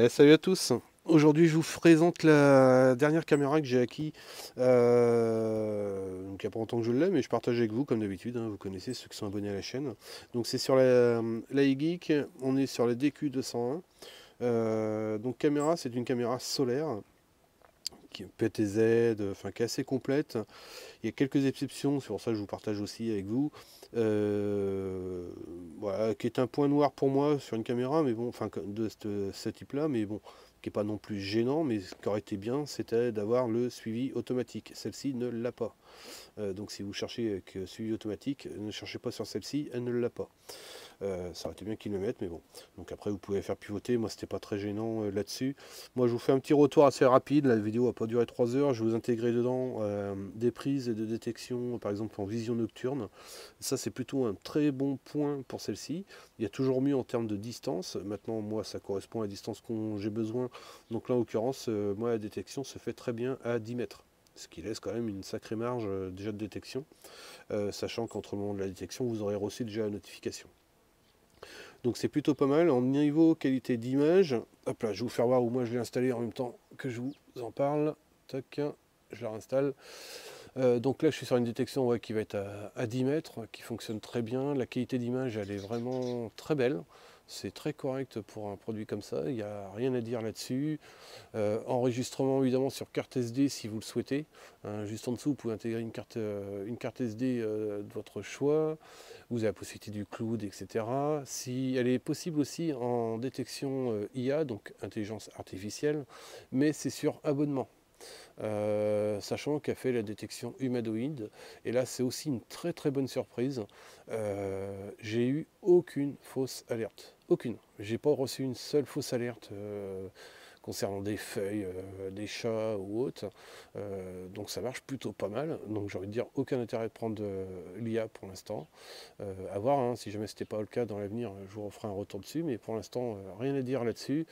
Eh, salut à tous. Aujourd'hui, je vous présente la dernière caméra que j'ai acquis. Euh, donc, il n'y a pas longtemps que je l'ai, mais je partage avec vous, comme d'habitude. Hein, vous connaissez ceux qui sont abonnés à la chaîne. Donc, c'est sur la, la geek On est sur la DQ201. Euh, donc, caméra, c'est une caméra solaire qui est PTZ, enfin qui est assez complète. Il y a quelques exceptions, c'est pour ça que je vous partage aussi avec vous. Euh, voilà, qui est un point noir pour moi sur une caméra, mais bon, enfin de ce, type-là, mais bon, qui n'est pas non plus gênant, mais ce qui aurait été bien, c'était d'avoir le suivi automatique. Celle-ci ne l'a pas. Euh, donc si vous cherchez avec suivi automatique, ne cherchez pas sur celle-ci, elle ne l'a pas. Euh, ça aurait été bien qu'ils le mettent, mais bon. Donc après, vous pouvez faire pivoter. Moi, c'était pas très gênant euh, là-dessus. Moi, je vous fais un petit retour assez rapide. La vidéo pas duré 3 heures. Je vais vous intégrer dedans euh, des prises de détection, par exemple en vision nocturne. Ça, c'est plutôt un très bon point pour celle-ci. Il y a toujours mieux en termes de distance. Maintenant, moi, ça correspond à la distance dont j'ai besoin. Donc là, en l'occurrence, moi, la détection se fait très bien à 10 mètres ce qui laisse quand même une sacrée marge déjà de détection, sachant qu'entre le moment de la détection, vous aurez reçu déjà la notification. Donc c'est plutôt pas mal. En niveau qualité d'image, hop là, je vais vous faire voir où moi je l'ai installé en même temps que je vous en parle. Tac, je la réinstalle. Euh, donc là je suis sur une détection qui va être à, à, 10 mètres, qui fonctionne très bien. La qualité d'image elle est vraiment très belle. C'est très correct pour un produit comme ça, il n'y a rien à dire là-dessus. Euh, enregistrement évidemment sur carte SD si vous le souhaitez. Hein, juste en dessous, vous pouvez intégrer une carte, euh, SD euh, de votre choix. Vous avez la possibilité du cloud, etc. Si, elle est possible aussi en détection IA, donc intelligence artificielle, mais c'est sur abonnement. Euh, sachant qu'elle fait la détection humanoïde. Et là, c'est aussi une très très bonne surprise. Euh, j'ai eu aucune fausse alerte. Aucune. J'ai pas reçu une seule fausse alerte euh, concernant des feuilles, des chats ou autres. donc ça marche plutôt pas mal. Donc j'ai envie de dire aucun intérêt de prendre l'IA pour l'instant. à voir, hein, si jamais ce n'était pas le cas dans l'avenir, je vous referai un retour dessus. Mais pour l'instant, rien à dire là-dessus.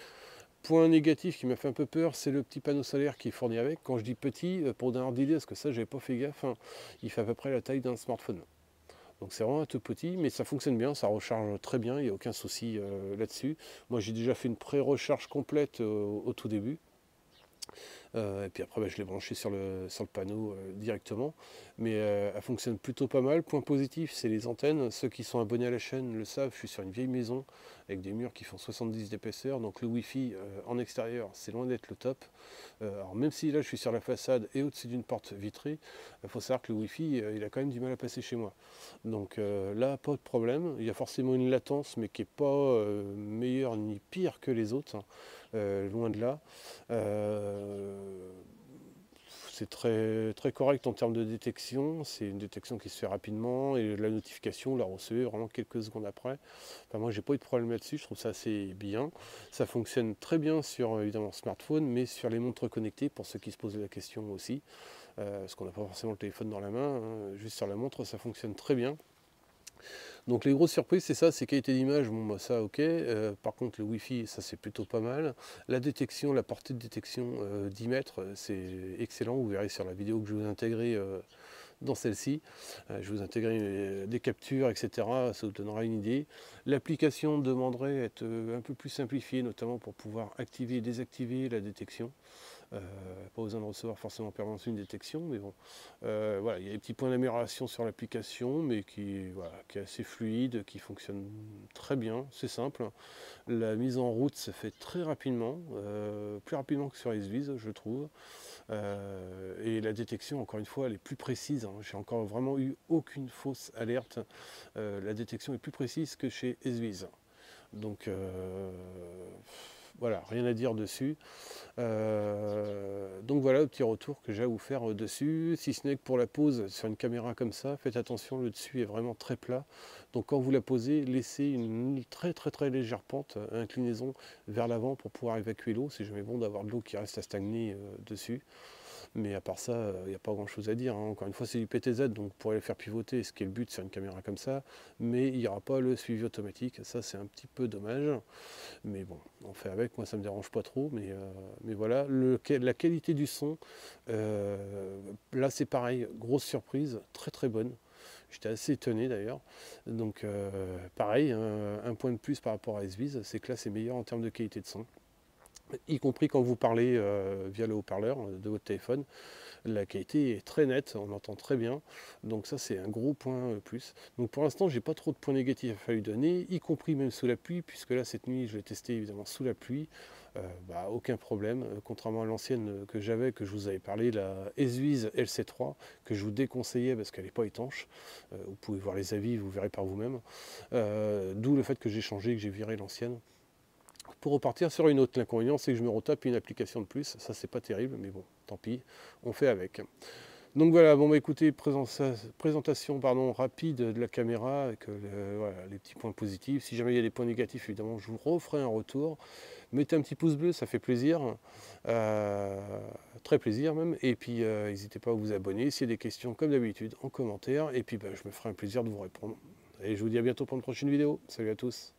Point négatif qui m'a fait un peu peur, c'est le petit panneau solaire qui est fourni avec. Quand je dis petit, euh, pour donner d'idée, parce que ça, j'avais pas fait gaffe, hein, il fait à peu près la taille d'un smartphone. Donc c'est vraiment un tout petit, mais ça fonctionne bien, ça recharge très bien, il n'y a aucun souci euh, là-dessus. Moi j'ai déjà fait une pré-recharge complète euh, au tout début. Et puis après, bah, je l'ai branché sur le, sur le panneau directement. Mais elle fonctionne plutôt pas mal. Point positif, c'est les antennes. Ceux qui sont abonnés à la chaîne le savent, je suis sur une vieille maison avec des murs qui font 70 d'épaisseur. Donc le Wi-Fi euh, en extérieur, c'est loin d'être le top. Euh, alors même si là je suis sur la façade et au-dessus d'une porte vitrée, il faut savoir que le Wi-Fi, euh, il a quand même du mal à passer chez moi. Donc là, pas de problème. Il y a forcément une latence, mais qui n'est pas meilleure ni pire que les autres. Hein. loin de là c'est très, correct en termes de détection. C'est une détection qui se fait rapidement et la notification, la recevez vraiment quelques secondes après. Enfin, moi, j'ai pas eu de problème là-dessus. Je trouve ça assez bien. Ça fonctionne très bien sur évidemment smartphone, mais sur les montres connectées pour ceux qui se posent la question aussi. Euh, parce qu'on n'a pas forcément le téléphone dans la main. Hein. Juste sur la montre, ça fonctionne très bien. Donc les grosses surprises, c'est ça, c'est qualité d'image, bon bah ça ok. Euh, par contre le Wi-Fi, ça c'est plutôt pas mal. La détection, la portée de détection 10 euh, mètres, c'est excellent. Vous verrez sur la vidéo que je vous ai euh, dans celle-ci. je vous intégrer des captures, etc. Ça vous donnera une idée. L'application demanderait être un peu plus simplifiée, notamment pour pouvoir activer et désactiver la détection. Euh, pas besoin de recevoir forcément permanence une détection, mais bon, euh, voilà, il y a des petits points d'amélioration sur l'application, mais qui, qui est assez fluide, qui fonctionne très bien, c'est simple. La mise en route se fait très rapidement, euh, plus rapidement que sur SViz, je trouve. et la détection, encore une fois, elle est plus précise. Hein. J'ai encore vraiment eu aucune fausse alerte. la détection est plus précise que chez SViz. Donc, voilà, rien à dire dessus. Euh, donc voilà le petit retour que j'ai à vous faire euh, dessus. Si ce n'est que pour la pose sur une caméra comme ça, faites attention, le dessus est vraiment très plat. Donc quand vous la posez, laissez une très très très légère pente, euh, inclinaison vers l'avant pour pouvoir évacuer l'eau. C'est jamais bon d'avoir de l'eau qui reste à stagner dessus. Mais à part ça, il euh, n'y a pas grand chose à dire. Hein. Encore une fois, c'est du PTZ, donc pour le faire pivoter, ce qui est le but sur une caméra comme ça. Mais il n'y aura pas le suivi automatique. Ça, c'est un petit peu dommage. Mais bon, on fait avec. Moi, ça ne me dérange pas trop. Mais, euh, mais voilà, la qualité du son, euh, là, c'est pareil. Grosse surprise, très très bonne. J'étais assez étonné d'ailleurs. Donc pareil, un, point de plus par rapport à SViz, c'est que là c'est meilleur en termes de qualité de son. Y compris quand vous parlez via le haut-parleur de votre téléphone. La qualité est très nette, on entend très bien. Donc ça c'est un gros point plus. Donc pour l'instant j'ai pas trop de points négatifs à lui donner, y compris même sous la pluie, puisque là cette nuit je l'ai testé évidemment sous la pluie. Euh, bah, aucun problème, euh, contrairement à l'ancienne que j'avais, que je vous avais parlé, la Esvise LC3, que je vous déconseillais parce qu'elle n'est pas étanche. Euh, vous pouvez voir les avis, vous verrez par vous-même. D'où le fait que j'ai changé, que j'ai viré l'ancienne pour repartir sur une autre. L'inconvénient, c'est que je me retape une application de plus. Ça, c'est pas terrible, mais bon, tant pis, on fait avec. Donc voilà, bon bah écoutez, présentation pardon, rapide de la caméra avec les petits points positifs. Si jamais il y a des points négatifs, évidemment, je vous referai un retour. Mettez un petit pouce bleu, ça fait plaisir. Euh, très plaisir même. Et puis euh, n'hésitez pas à vous abonner. S'il y a des questions, comme d'habitude, en commentaire. Et puis bah, je me ferai un plaisir de vous répondre. Et je vous dis à bientôt pour une prochaine vidéo. Salut à tous.